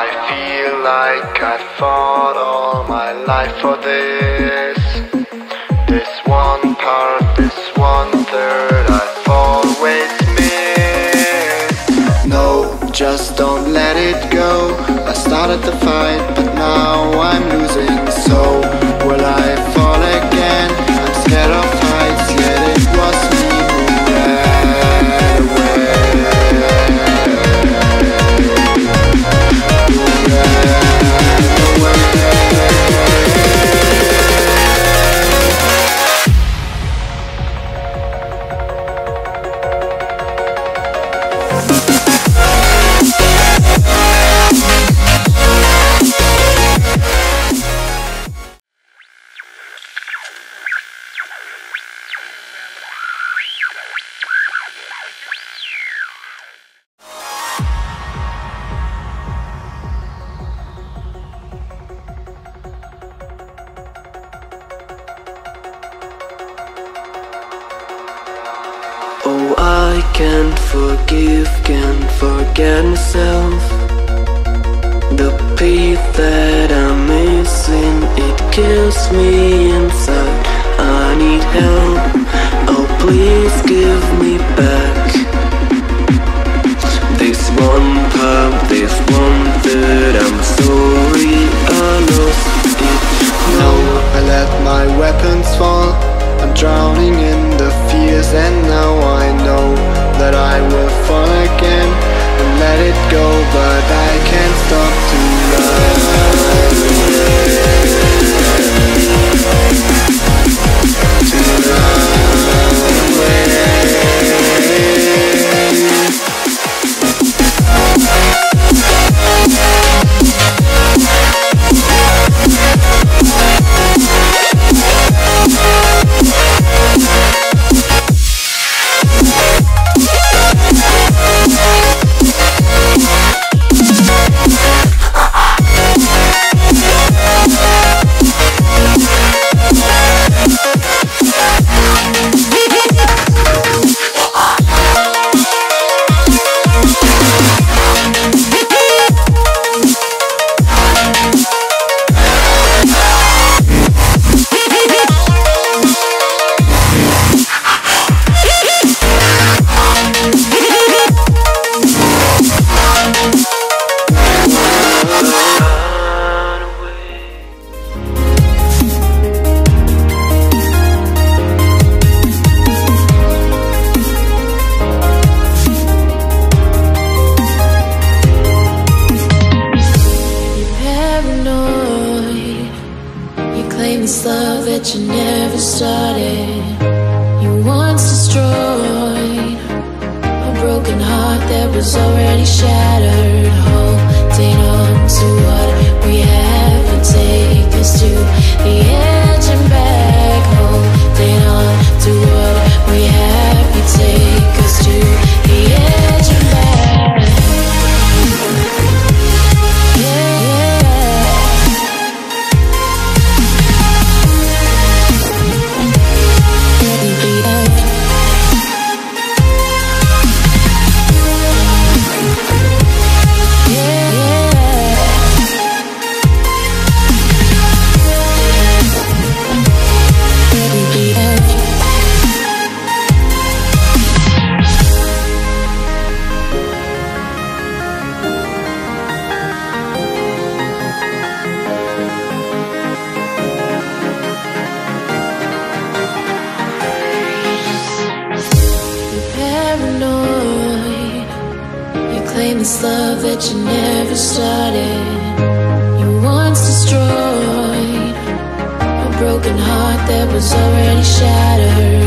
I feel like I fought all my life for this. This one part, this one third, I've always missed. No, just don't let it go. I started the fight, but now I'm losing. Oh, I can't forgive, can't forget myself. The peace that I'm missing, it kills me inside. I need help. Oh, please give me back. This one part, this one claim this love that you never started. You once destroyed a broken heart that was already shattered. This love that you never started. You once destroyed a broken heart that was already shattered.